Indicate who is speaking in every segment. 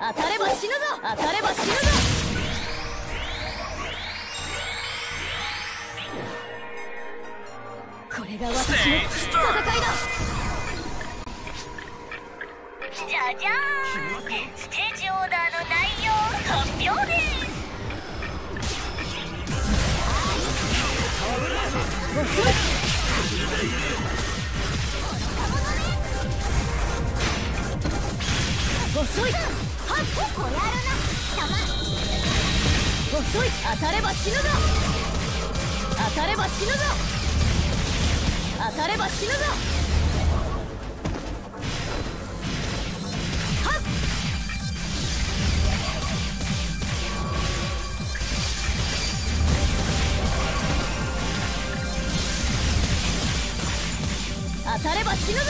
Speaker 1: 当たれば死ぬぞ。当たれば死ぬぞ。これが私の戦いだ。
Speaker 2: じゃじゃーん。ステージオーダーの内容発表です。
Speaker 1: 遅い。はっこやるな遅い当たれば死ぬぞ当たれば死ぬぞ当たれば死ぬぞはっ当たれば死ぬぞ。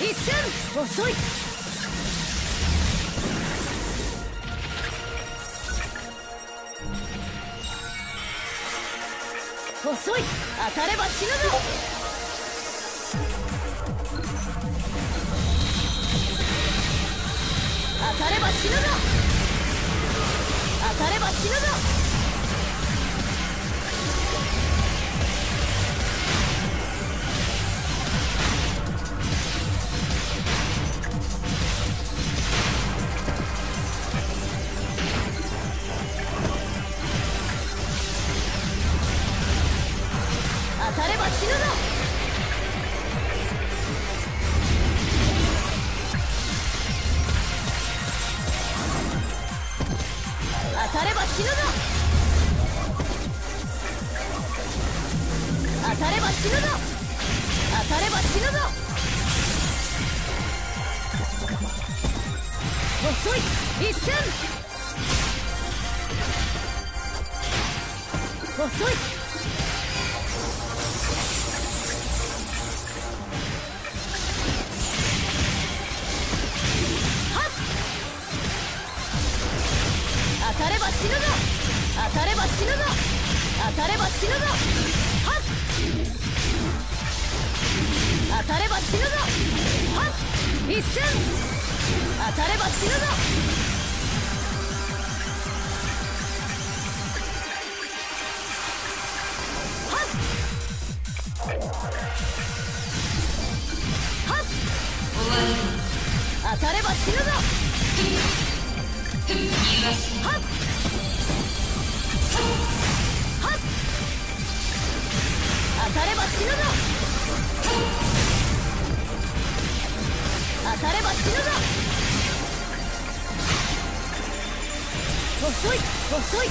Speaker 1: 一瞬遅い。遅い。当たれば死ぬぞ。当たれば死ぬぞ。当たれば死ぬぞ。当たれば死ぬぞ当たれば死ぬぞ当たれば死ぬぞ遅い。一瞬。遅い。たれば死ぬぞ。当たれば死ぬぞ。当たれば死ぬぞ。はっ。当たれば死ぬぞ。はっ。一瞬。当たれば死ぬぞ。はっ。はっ。当たれば死ぬぞ当たれば死ぬぞ当たれば死ぬぞ遅い遅い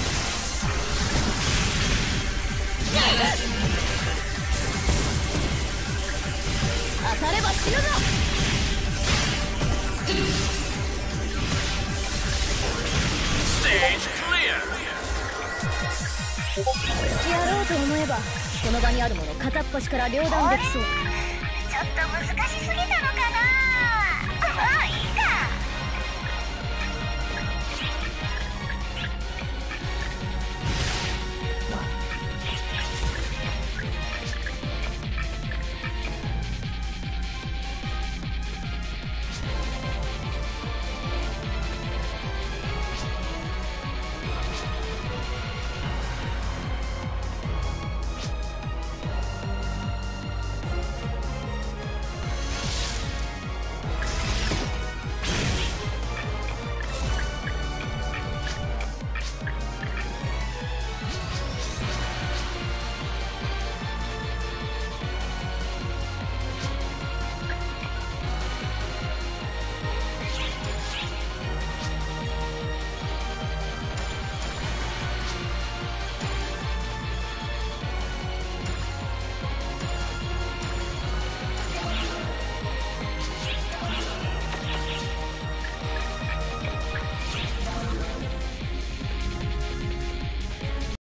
Speaker 1: 当たれば死ぬぞやろうと思えばこの場にあるもの片っ端から両断できそう。
Speaker 2: ちょっと難しすぎたのかな。